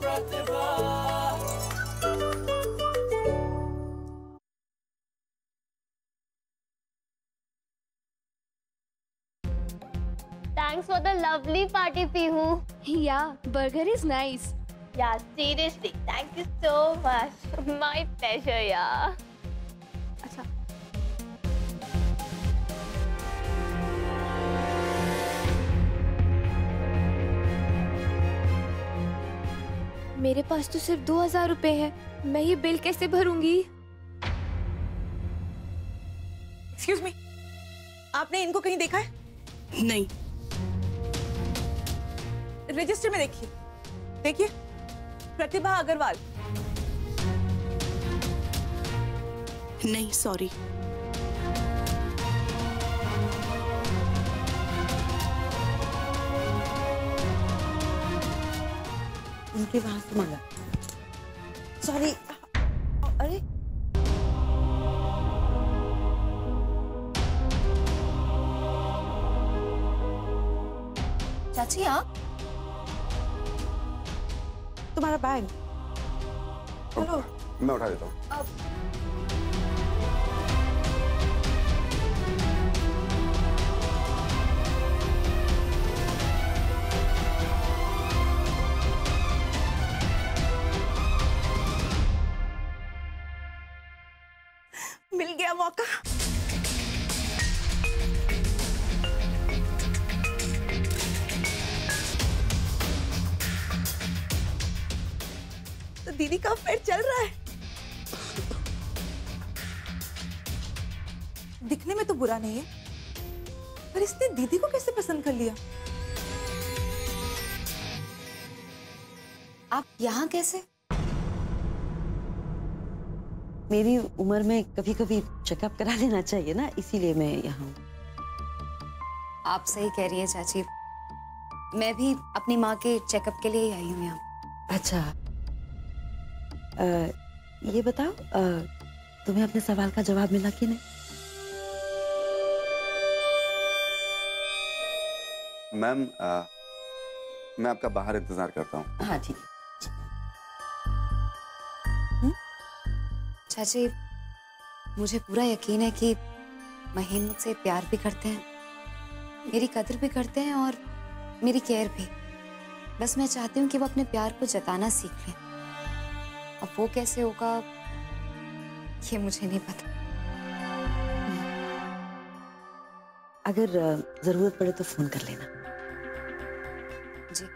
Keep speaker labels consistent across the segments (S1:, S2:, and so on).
S1: Pratibha
S2: Thanks for the lovely party, Pihu.
S3: Yeah, burger is nice.
S2: Yeah, seriously. Thank you so much. My pleasure, yeah.
S3: मेरे पास तो सिर्फ़ दो हज़ार रुपए है। मैं ये बिल कैसे भरूँगी?
S4: एक्सक्यूज मी आपने इनको कहीं देखा है?
S5: नहीं।
S4: रजिस्टर में देखिए। देखिए। प्रतिभा अग्रवाल।
S5: नहीं सॉरी
S6: उनके वहाँ से मंगा। सॉरी अरे।
S7: चाची आप
S6: तुम्हारा बैग हेलो
S8: मैं उठा देता हूँ।
S4: गया मौका तो दीदी का अफेयर चल रहा है दिखने में तो बुरा नहीं है। पर इसने दीदी को कैसे पसंद कर लिया?
S7: आप यहाँ कैसे?
S6: मेरी उम्र में कभी कभी चेकअप करा लेना चाहिए ना इसीलिए मैं यहाँ
S7: आप सही कह रही हैं चाची। मैं भी अपनी माँ के चेकअप के लिए ही आई हूँ यहाँ।
S6: अच्छा। अ, ये बताओ अ, तुम्हें अपने सवाल का जवाब मिला कि नहीं?
S8: मैम मैं आपका बाहर इंतज़ार करता हूँ।
S6: हाँ ठीक।
S7: चाची मुझे पूरा यकीन है कि महीन मुझसे प्यार भी करते हैं मेरी कदर भी करते हैं और मेरी केयर भी। बस मैं चाहती हूँ कि वो अपने प्यार को जताना सीख लें। अब वो कैसे होगा ये मुझे नहीं पता।
S6: अगर ज़रूरत पड़े तो फ़ोन कर लेना।
S7: जी।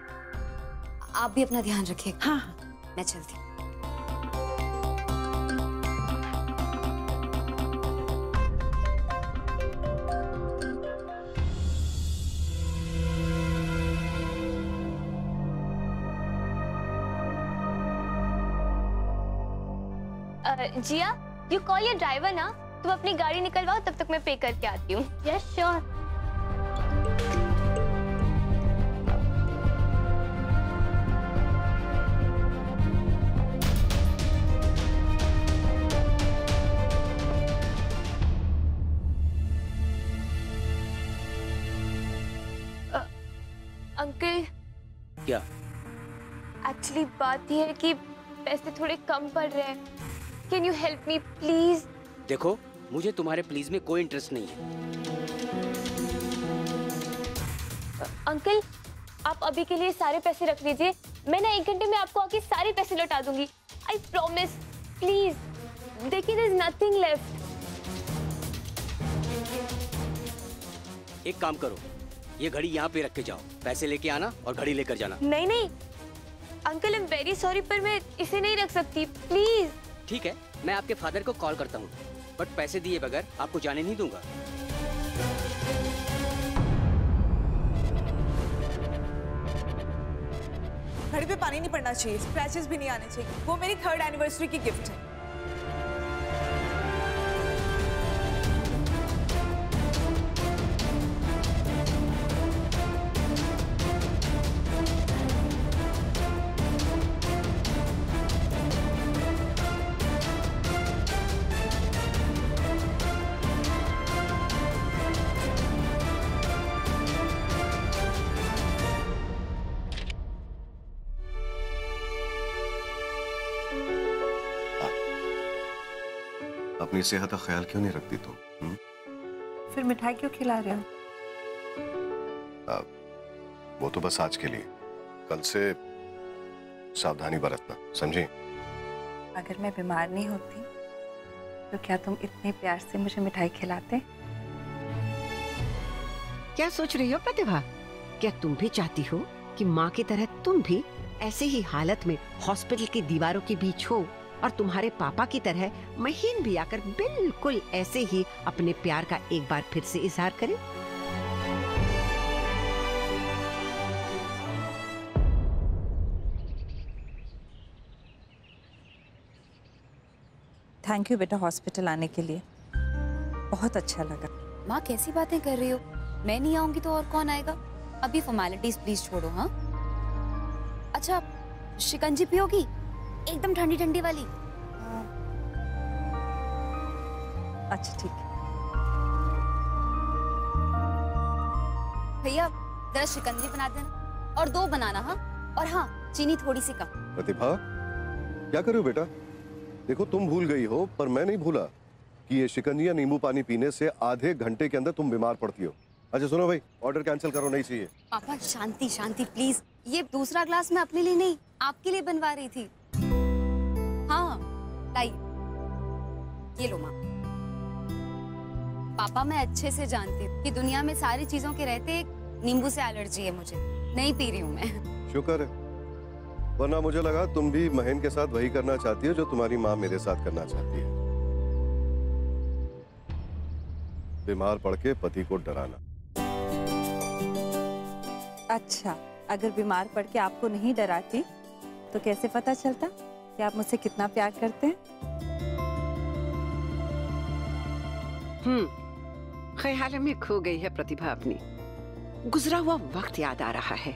S7: आप भी अपना ध्यान रखिए
S6: हाँ हाँ।
S7: मैं चलती हूँ।
S2: Jiya you call your driver ना तुम अपनी गाड़ी निकलवाओ तब तक मैं पे करके आती हूँ। Yes sure uncle.
S9: क्या?
S2: एक्चुअली बात यह है कि पैसे थोड़े कम पड़ रहे हैं। Can you help me please
S9: देखो मुझे तुम्हारे प्लीज़ में कोई इंटरेस्ट नहीं है।
S2: अंकल आप अभी के लिए सारे पैसे रख लीजिए। मैं ना एक घंटे में आपको आके सारे पैसे लौटा दूँगी। आई प्रॉमिस प्लीज़ देखिए देयर इज़ नथिंग लेफ़्ट
S9: एक काम करो ये घड़ी यहाँ पे रख के जाओ। पैसे लेके आना और घड़ी लेकर जाना।
S2: नहीं नहीं। Uncle I am very sorry पर मैं इसे नहीं रख सकती। प्लीज़
S9: ठीक है, मैं आपके फादर को कॉल करता हूँ, बट पैसे दिए बगैर आपको जाने नहीं दूँगा।
S4: घड़ी पे पानी नहीं पड़ना चाहिए स्क्रैचेस भी नहीं आने चाहिए। वो मेरी थर्ड एनिवर्सरी की गिफ्ट है।
S1: सेहत का ख्याल क्यों नहीं रखती तुम हम्म?
S4: फिर मिठाई क्यों खिला रहे हो?
S1: वो तो बस आज के लिए। कल से सावधानी बरतना समझी?
S4: अगर मैं बीमार नहीं होती तो क्या तुम इतने प्यार से मुझे मिठाई खिलाते?
S10: क्या सोच रही हो प्रतिभा? क्या तुम भी चाहती हो कि माँ की तरह तुम भी ऐसे ही हालत में हॉस्पिटल की दीवारों के बीच हो? और तुम्हारे पापा की तरह महीन भी आकर बिल्कुल ऐसे ही अपने प्यार का एक बार फिर से इजहार करे।
S4: थैंक यू बेटा हॉस्पिटल आने के लिए। बहुत अच्छा लगा।
S7: माँ कैसी बातें कर रही हो? मैं नहीं आऊँगी तो और कौन आएगा? अभी फॉर्मेलिटीज प्लीज़ छोड़ो हाँ? अच्छा शिकंजी पियोगी? एकदम ठंडी ठंडी वाली।
S4: अच्छा ठीक।
S7: भैया जरा शिकंजी बना देना। और दो बनाना हाँ? और हाँ चीनी थोड़ी सी कम।
S1: प्रतिभा क्या कर रहे हो बेटा? देखो तुम भूल गई हो पर मैं नहीं भूला कि ये शिकंजी या नींबू पानी पीने से आधे घंटे के अंदर तुम बीमार पड़ती हो। अच्छा सुनो भाई ऑर्डर कैंसिल करो नहीं चाहिए।
S7: पापा शांति शांति प्लीज़ ये दूसरा ग्लास मैं अपने लिए नहीं आपके लिए बनवा रही थी। लाई ये लो माँ। पापा मैं अच्छे से जानती हूँ कि दुनिया में सारी चीज़ों के रहते एक नींबू से एलर्जी है मुझे। नहीं पी रही हूँ मैं।
S1: शुक्र है। वरना मुझे लगा तुम भी महेन के साथ वही करना चाहती हो जो तुम्हारी माँ मेरे साथ करना चाहती है। बीमार पड़ के पति को डराना।
S4: अच्छा अगर बीमार पड़ के आपको नहीं डराती तो कैसे पता चलता? कि आप मुझसे कितना प्यार करते हैं?
S10: हम्म ख्याल में खो गई है प्रतिभा अपनी। गुजरा हुआ वक्त याद आ रहा है।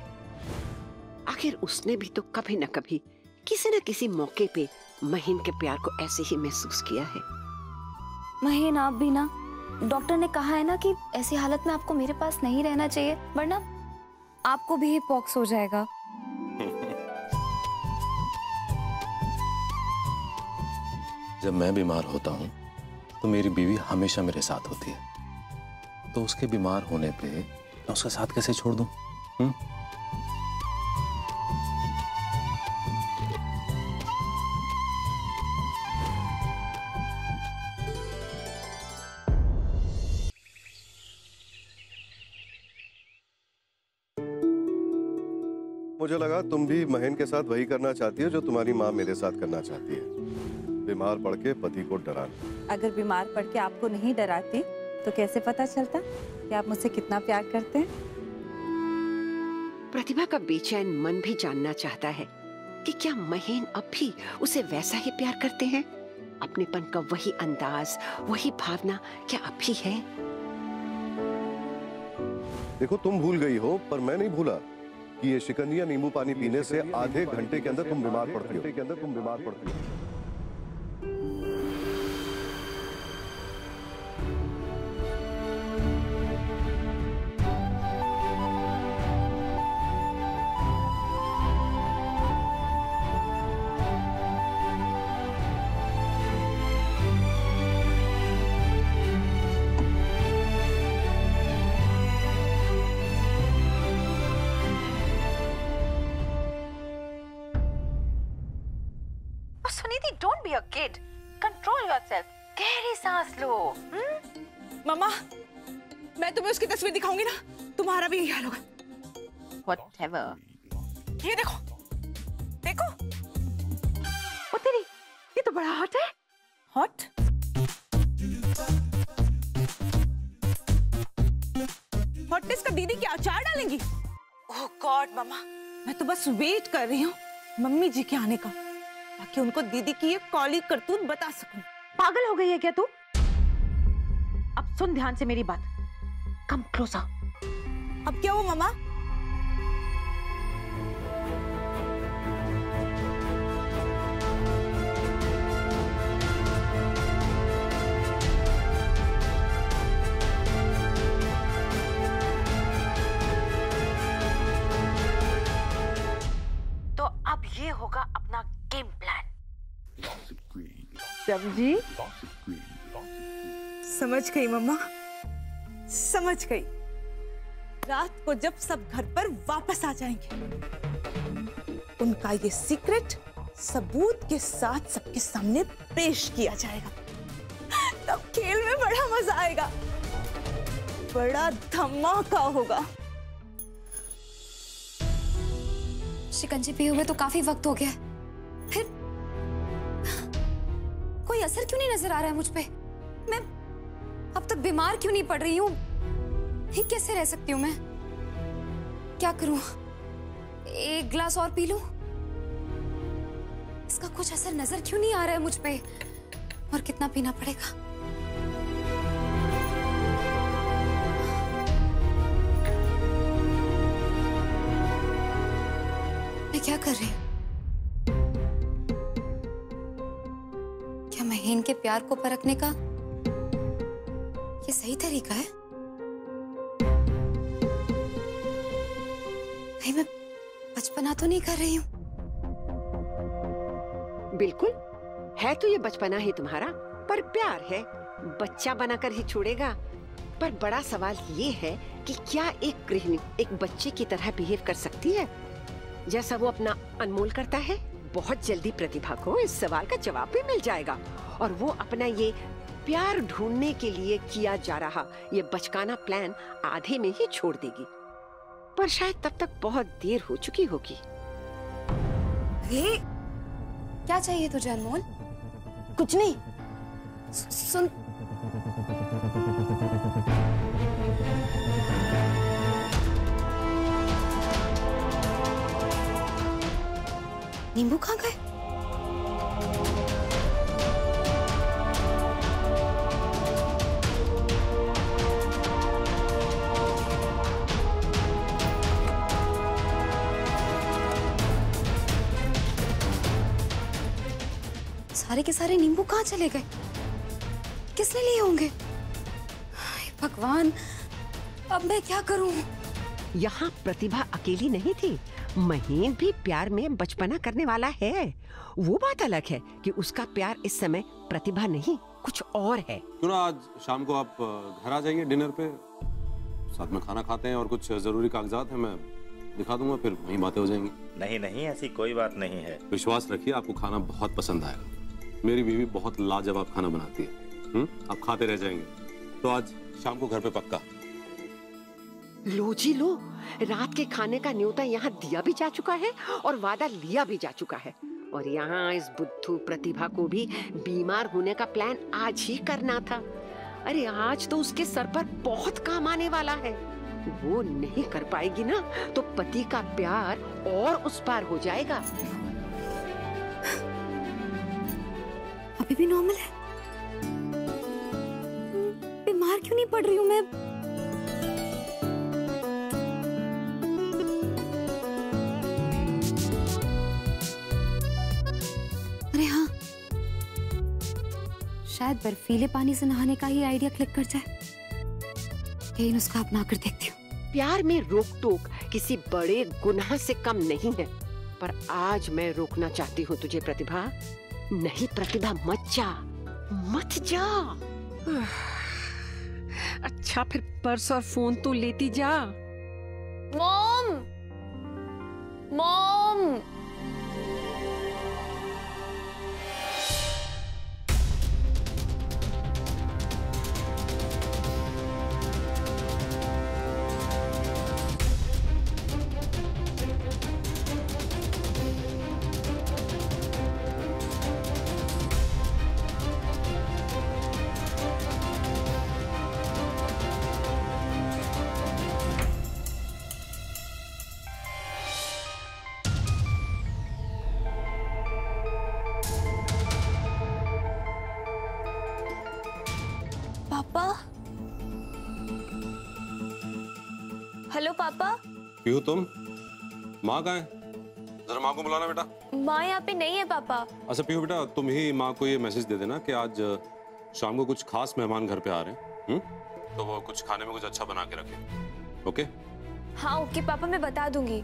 S10: आखिर उसने भी तो कभी न कभी किसी न किसी मौके पे महीन के प्यार को ऐसे ही महसूस किया है।
S2: महीन आप भी ना डॉक्टर ने कहा है ना कि ऐसी हालत में आपको मेरे पास नहीं रहना चाहिए वरना
S7: आपको भी पॉक्स हो जाएगा।
S11: जब मैं बीमार होता हूँ तो मेरी बीवी हमेशा मेरे साथ होती है तो उसके बीमार होने पे मैं उसका साथ कैसे छोड़ दूँ? हम्म?
S1: मुझे लगा तुम भी महेन के साथ वही करना चाहती हो जो तुम्हारी माँ मेरे साथ करना चाहती है बीमार पड़ के पति को डराना।
S4: अगर बीमार पड़ के आपको नहीं डराती तो कैसे पता चलता कि आप मुझसे कितना प्यार करते हैं?
S10: प्रतिभा का बेचैन मन भी जानना चाहता है कि क्या महेन अब भी उसे वैसा ही प्यार करते हैं? अपनेपन का वही अंदाज वही भावना क्या अब भी है?
S1: देखो तुम भूल गई हो पर मैं नहीं भूला कि ये शिकंजी या नींबू पानी पीने से आधे घंटे के अंदर तुम बीमार पड़ती हो।
S12: Don't be a kid control yourself गहरी सांस लो
S4: मम्मा मैं तुम्हें उसकी तस्वीर दिखाऊँगी ना? तुम्हारा भी यही हाल होगा।
S12: व्हाटएवर
S4: ये देखो देखो।
S12: ओ तेरी ये तो बड़ा हॉट है।
S4: हॉट हॉटनेस का दीदी क्या अचार डालेंगी? ओह गॉड मम्मा मैं तो बस वेट कर रही हूँ मम्मी जी के आने का। ताकि उनको दीदी की ये कॉली करतूत बता सकूँ।
S12: पागल हो गई है क्या तू? अब सुन ध्यान से मेरी बात। कम क्लोजर
S4: अब क्या हुआ मम्मा
S12: तो अब ये होगा समझी
S4: समझ गई मम्मा। समझ गई। रात को जब सब घर पर वापस आ जाएँगे उनका ये सीक्रेट सबूत के साथ सबके सामने पेश किया जाएगा। तब खेल में बड़ा मज़ा आएगा। बड़ा धमाका होगा।
S7: शिकंजी पिए हुए तो काफ़ी वक्त हो गया फिर कोई असर क्यों नहीं नज़र आ रहा है मुझ पे? मैं अब तक बीमार क्यों नहीं पड़ रही हूँ? ठीक कैसे रह सकती हूँ मैं? क्या करूँ? एक ग्लास और पी लूँ? इसका कुछ असर नज़र क्यों नहीं आ रहा है मुझ पे? और कितना पीना पड़ेगा? मैं क्या कर रही हूँ? महीन के प्यार को परखने का? ये सही तरीका है? कहीं मैं बचपना तो नहीं कर रही हूँ।
S10: बिल्कुल। है तो ये बचपना ही तुम्हारा, पर प्यार है। बच्चा बनाकर ही छोड़ेगा। पर बड़ा सवाल ये है कि क्या एक गृहिणी एक बच्चे की तरह बिहेव कर सकती है? जैसा वो अपना अनमोल करता है? बहुत जल्दी प्रतिभा को इस सवाल का जवाब भी मिल जाएगा। और वो अपना ये प्यार ढूँढने के लिए किया जा रहा। ये बचकाना प्लान आधे में ही छोड़ देगी। पर शायद तब तक बहुत देर हो चुकी होगी।
S7: क्या चाहिए तुझे अनमोल? कुछ नहीं। सुन। नींबू कहाँ गए सारे के सारे नींबू कहाँ चले गए? किसने लिए होंगे? भगवान अब मैं क्या करूँ?
S10: यहाँ प्रतिभा अकेली नहीं थी। महीन भी प्यार में बचपना करने वाला है। वो बात अलग है कि उसका प्यार इस समय प्रतिभा नहीं कुछ और है।
S13: क्यों आज शाम को आप घर आ जाइए डिनर पे। साथ में खाना खाते हैं और कुछ ज़रूरी कागजात हैं मैं दिखा दूँगा फिर वही बातें हो जाएँगी।
S14: नहीं नहीं ऐसी कोई बात नहीं है।
S13: विश्वास रखिए आपको खाना बहुत पसंद आएगा। मेरी बीवी बहुत लाजवाब खाना बनाती है। हम्म आप खाते रह जाएँगे। तो आज शाम को घर पे पक्का।
S10: लो जी लो, रात के खाने का न्योता यहाँ दिया भी जा चुका है और वादा लिया भी जा चुका है। और यहाँ इस बुद्धू प्रतिभा को भी बीमार होने का प्लान आज ही करना था। अरे आज तो उसके सर पर बहुत काम आने वाला है। वो नहीं कर पाएगी ना तो पति का प्यार और उस पार हो जाएगा।
S7: भी नॉर्मल है? बीमार क्यों नहीं पड़ रही हूँ मैं? अरे हाँ। शायद बर्फीले पानी से नहाने का ही आइडिया क्लिक कर जाए। यही नुस्खा अपना कर देखती हूँ।
S10: प्यार में रोक टोक किसी बड़े गुनाह से कम नहीं है। पर आज मैं रोकना चाहती हूँ तुझे, प्रतिभा। नहीं प्रतिभा, मत जा। मत जा। अच्छा फिर पर्स और फ़ोन तो लेती जा।
S2: मॉम! मॉम! पापा?
S13: क्यों तुम? माँ कहाँ है? जरा माँ को बुलाना बेटा।
S2: माँ यहाँ पे नहीं है पापा।
S13: अच्छा पीहू बेटा तुम ही माँ को ये मैसेज दे देना कि आज शाम को कुछ खास मेहमान घर पे आ रहे हैं हु? तो वो कुछ खाने में कुछ अच्छा बना के रखे। ओके।
S2: हाँ ओके पापा मैं बता दूँगी।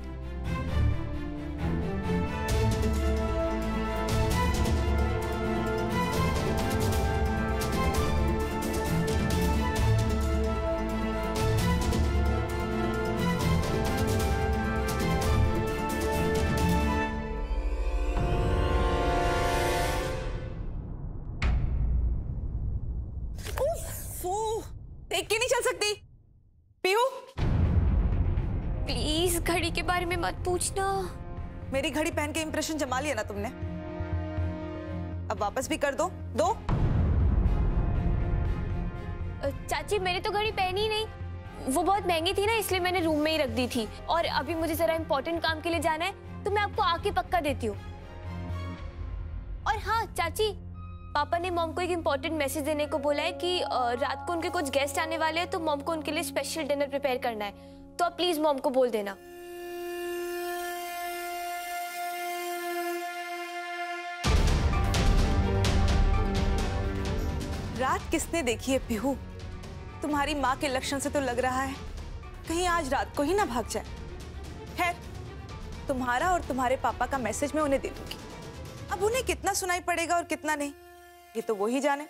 S2: मत पूछना।
S4: मेरी घड़ी पहन के इंप्रेशन जमा लिया ना तुमने। अब वापस भी कर दो। दो।
S2: चाची मैंने तो घड़ी पहनी ही नहीं। वो बहुत महँगी थी ना इसलिए मैंने रूम में ही रख दी थी। और अभी मुझे जरा इम्पोर्टेंट काम के लिए जाना है तो मैं आपको आके पक्का देती हूँ। और हाँ चाची पापा ने मॉम को एक इम्पोर्टेंट मैसेज देने को बोला है कि रात को उनके कुछ गेस्ट आने वाले हैं तो मॉम को उनके लिए स्पेशल डिनर प्रिपेयर करना है। तो आप प्लीज़ मॉम को बोल देना।
S4: रात किसने देखी है पीहू? तुम्हारी माँ के लक्षण से तो लग रहा है कहीं आज रात को ही ना भाग जाए। खैर तुम्हारा और तुम्हारे पापा का मैसेज मैं उन्हें दे दूँगी। अब उन्हें कितना सुनाई पड़ेगा और कितना नहीं ये तो वो ही जाने।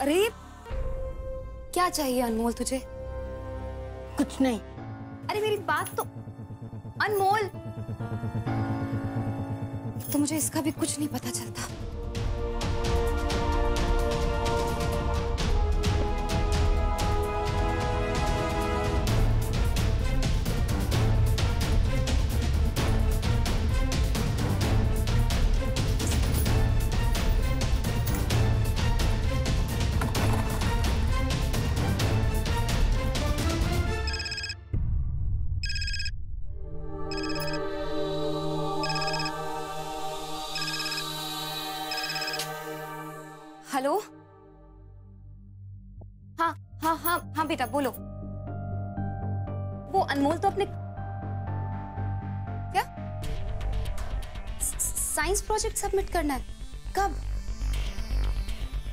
S7: अरे क्या चाहिए अनमोल तुझे?
S12: कुछ नहीं।
S7: अरे मेरी बात तो अनमोल! तो मुझे इसका भी कुछ नहीं पता चलता। बेटा, बोलो। वो अनमोल तो अपने क्या? साइंस प्रोजेक्ट सबमिट करना है। कब?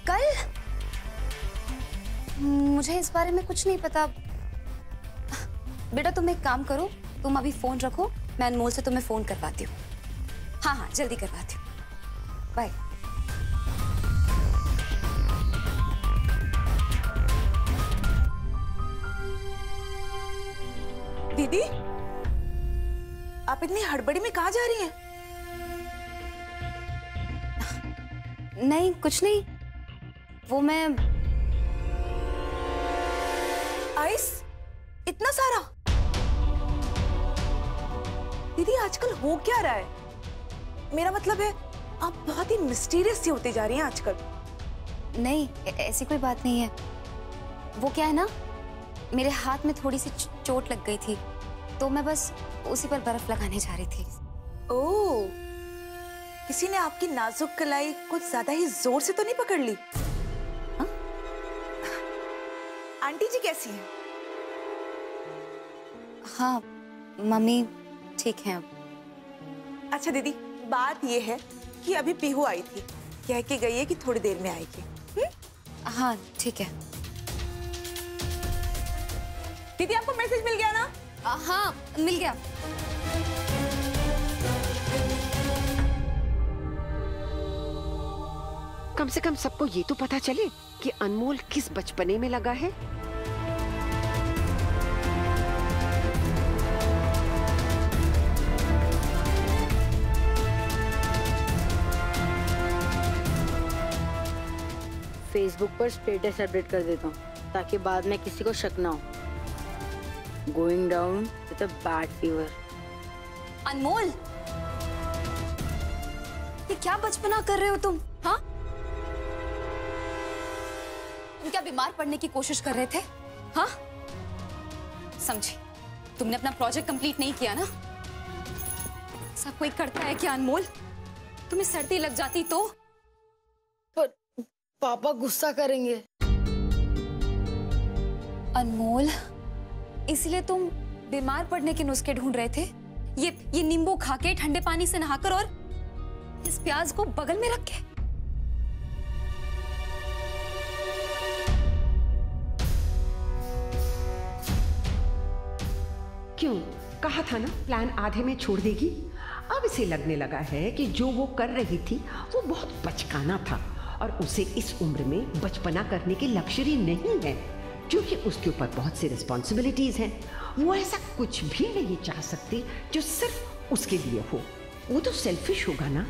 S7: कल? मुझे इस बारे में कुछ नहीं पता। बेटा, तुम एक काम करो। तुम अभी फ़ोन रखो। मैं अनमोल से तुम्हें फ़ोन करवाती हूँ। हाँ हाँ जल्दी करवाती हूँ। बाय
S4: दीदी। आप इतनी हड़बड़ी में कहा जा रही हैं?
S7: नहीं कुछ नहीं। वो मैं
S4: आइस इतना सारा? दीदी आजकल हो क्या रहा है? मेरा मतलब है आप बहुत ही मिस्टीरियस सी होती जा रही हैं आजकल।
S7: नहीं ऐसी कोई बात नहीं है। वो क्या है ना मेरे हाथ में थोड़ी सी चोट लग गई थी। तो मैं बस उसी पर बर्फ़ लगाने जा रही थी।
S4: ओह किसी ने आपकी नाजुक कलाई कुछ ज़्यादा ही ज़ोर से तो नहीं पकड़ ली? हाँ? आंटी जी कैसी हैं?
S7: हाँ मम्मी ठीक है। अब
S4: अच्छा दीदी बात ये है कि अभी पीहू आई थी। कह के गई है कि थोड़ी देर में आएगी।
S7: हाँ ठीक है।
S4: दीदी आपको मैसेज मिल गया ना?
S7: आ, हाँ मिल गया।
S10: कम से कम सबको ये तो पता चले कि अनमोल किस बचपने में लगा है।
S12: फेसबुक पर स्टेटस अपडेट कर देता हूँ ताकि बाद में किसी को शक ना हो। Going down with a bad fever
S7: Anmol! ये क्या बचपना कर रहे हो तुम हाँ? तुम क्या बीमार पड़ने की कोशिश कर रहे थे हाँ? समझी तुमने अपना प्रोजेक्ट कंप्लीट नहीं किया ना? सब कोई करता है क्या अनमोल? तुम्हें सर्दी लग जाती तो?
S12: पर पापा गुस्सा करेंगे।
S7: अनमोल इसलिए तुम बीमार पड़ने के नुस्खे ढूंढ रहे थे? ये ये नींबू खा के ठंडे पानी से नहाकर और इस प्याज को बगल में रख के।
S10: क्यों? कहा था ना, प्लान आधे में छोड़ देगी। अब इसे लगने लगा है कि जो वो कर रही थी, वो बहुत बचकाना था और उसे इस उम्र में बचपना करने की लक्ष्य नहीं है। क्योंकि उसके ऊपर बहुत सी रिस्पॉन्सिबिलिटीज हैं। वो ऐसा कुछ भी नहीं चाह सकती जो सिर्फ़ उसके लिए हो। वो तो सेल्फिश होगा ना।